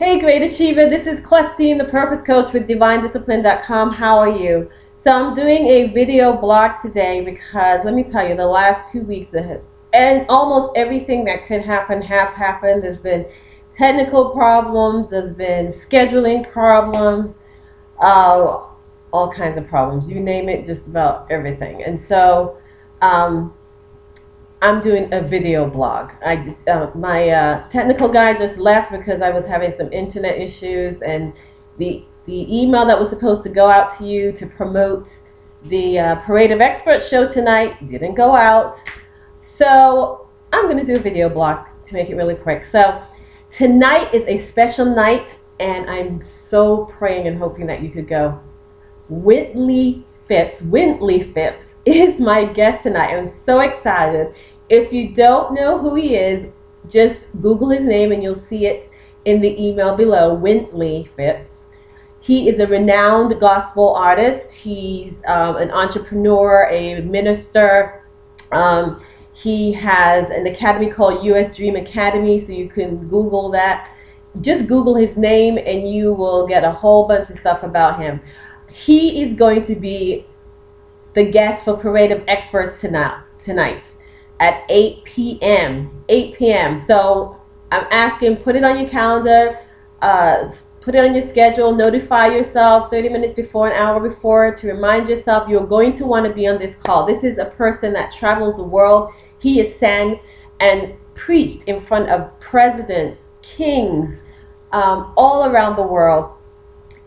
Hey, great achiever. This is Clustine, the purpose coach with divinediscipline.com. How are you? So, I'm doing a video blog today because let me tell you, the last two weeks, and almost everything that could happen has happened. There's been technical problems, there's been scheduling problems, uh, all kinds of problems. You name it, just about everything. And so, um, I'm doing a video blog. I uh, my uh, technical guy just left because I was having some internet issues, and the the email that was supposed to go out to you to promote the uh, Parade of Experts show tonight didn't go out. So I'm going to do a video blog to make it really quick. So tonight is a special night, and I'm so praying and hoping that you could go. Whitley Phipps, Wintley Phipps is my guest tonight. I'm so excited. If you don't know who he is, just Google his name and you'll see it in the email below, Wintley Phipps. He is a renowned gospel artist. He's um, an entrepreneur, a minister. Um, he has an academy called US Dream Academy, so you can Google that. Just Google his name and you will get a whole bunch of stuff about him. He is going to be the guest for Parade of Experts tonight. tonight at 8 p.m. 8 p.m. So I'm asking, put it on your calendar, uh, put it on your schedule, notify yourself 30 minutes before, an hour before to remind yourself you're going to want to be on this call. This is a person that travels the world. He has sang and preached in front of presidents, kings, um, all around the world.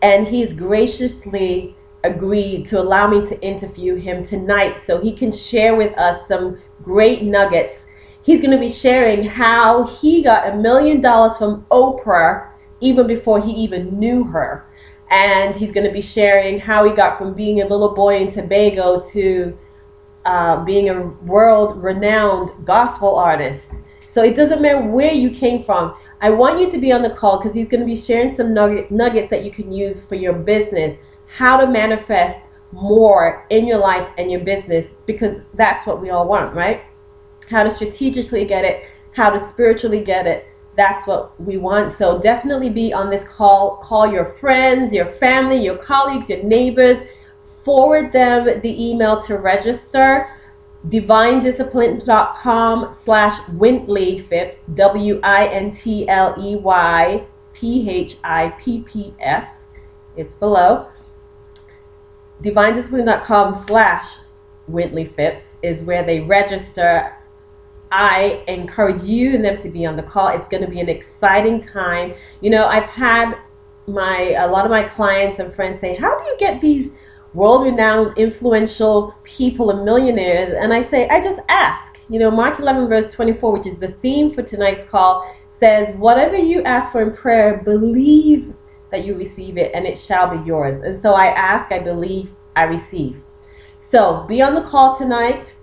And he's graciously agreed to allow me to interview him tonight so he can share with us some great nuggets. He's going to be sharing how he got a million dollars from Oprah even before he even knew her. And he's going to be sharing how he got from being a little boy in Tobago to uh, being a world renowned gospel artist. So it doesn't matter where you came from. I want you to be on the call because he's going to be sharing some nugget, nuggets that you can use for your business, how to manifest more in your life and your business because that's what we all want, right? How to strategically get it, how to spiritually get it. That's what we want. So definitely be on this call. Call your friends, your family, your colleagues, your neighbors. Forward them the email to register divinediscipline.com slash Wintley Phipps, W I N T L E Y P H I P P S. It's below divinediscipline.com slash Wintley Phipps is where they register. I encourage you and them to be on the call. It's going to be an exciting time. You know, I've had my a lot of my clients and friends say, "How do you get these world-renowned, influential people and millionaires?" And I say, "I just ask." You know, Mark 11 verse 24, which is the theme for tonight's call, says, "Whatever you ask for in prayer, believe that you receive it and it shall be yours. And so I ask, I believe, I receive. So be on the call tonight.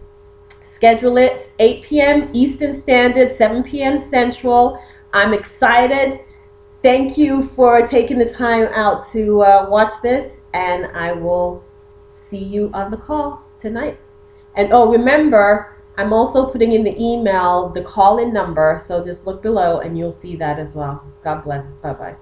Schedule it 8 p.m. Eastern Standard, 7 p.m. Central. I'm excited. Thank you for taking the time out to uh, watch this, and I will see you on the call tonight. And oh, remember, I'm also putting in the email the call in number, so just look below and you'll see that as well. God bless. Bye bye.